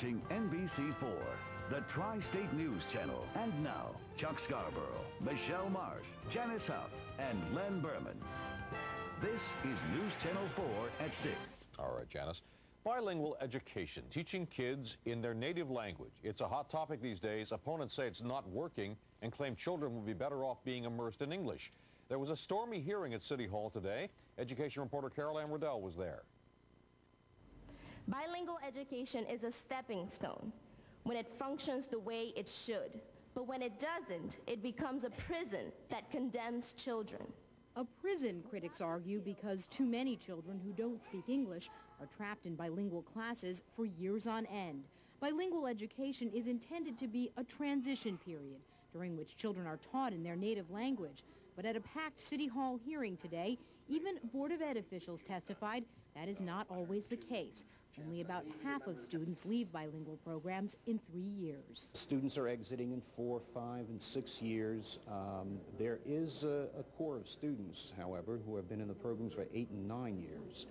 watching NBC4, the Tri-State News Channel. And now, Chuck Scarborough, Michelle Marsh, Janice Huff, and Len Berman. This is News Channel 4 at 6. All right, Janice. Bilingual education, teaching kids in their native language. It's a hot topic these days. Opponents say it's not working and claim children will be better off being immersed in English. There was a stormy hearing at City Hall today. Education reporter Carol Ann Riddell was there. Bilingual education is a stepping stone when it functions the way it should. But when it doesn't, it becomes a prison that condemns children. A prison, critics argue, because too many children who don't speak English are trapped in bilingual classes for years on end. Bilingual education is intended to be a transition period during which children are taught in their native language. But at a packed City Hall hearing today, even Board of Ed officials testified that is not always the case. Only about half of students leave bilingual programs in three years. Students are exiting in four, five, and six years. Um, there is a, a, core of students, however, who have been in the programs for eight and nine years.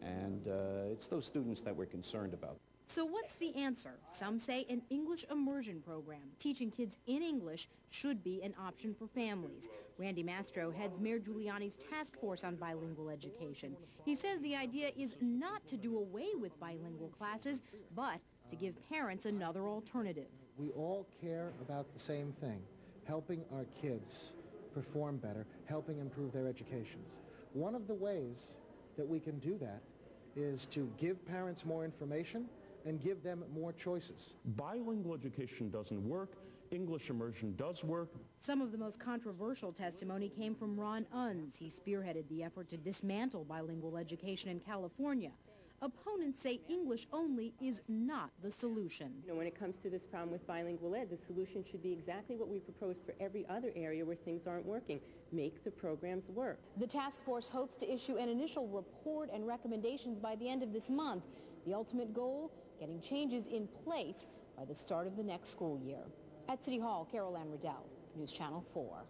And uh, it's those students that we're concerned about. So what's the answer? Some say an English immersion program. Teaching kids in English should be an option for families. Randy Mastro heads Mayor Giuliani's task force on bilingual education. He says the idea is not to do away with bilingual classes, but to give parents another alternative. We all care about the same thing, helping our kids perform better, helping improve their educations. One of the ways that we can do that is to give parents more information and give them more choices. Bilingual education doesn't work. English immersion does work. Some of the most controversial testimony came from Ron Unz. He spearheaded the effort to dismantle bilingual education in California. Opponents say English only is not the solution. You know, when it comes to this problem with bilingual ed, the solution should be exactly what we propose for every other area where things aren't working. Make the programs work. The task force hopes to issue an initial report and recommendations by the end of this month. The ultimate goal, getting changes in place by the start of the next school year. At City Hall, Carol Ann Riddell, News Channel 4.